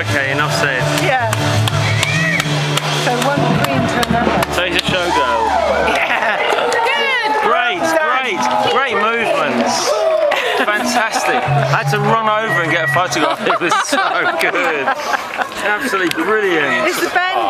okay, enough said. Yeah. So one queen to another. So he's a showgirl. Yeah. Good. Great, great, great movements. Fantastic. I had to run over and get a photograph. It was so good. Absolutely brilliant. Is the band.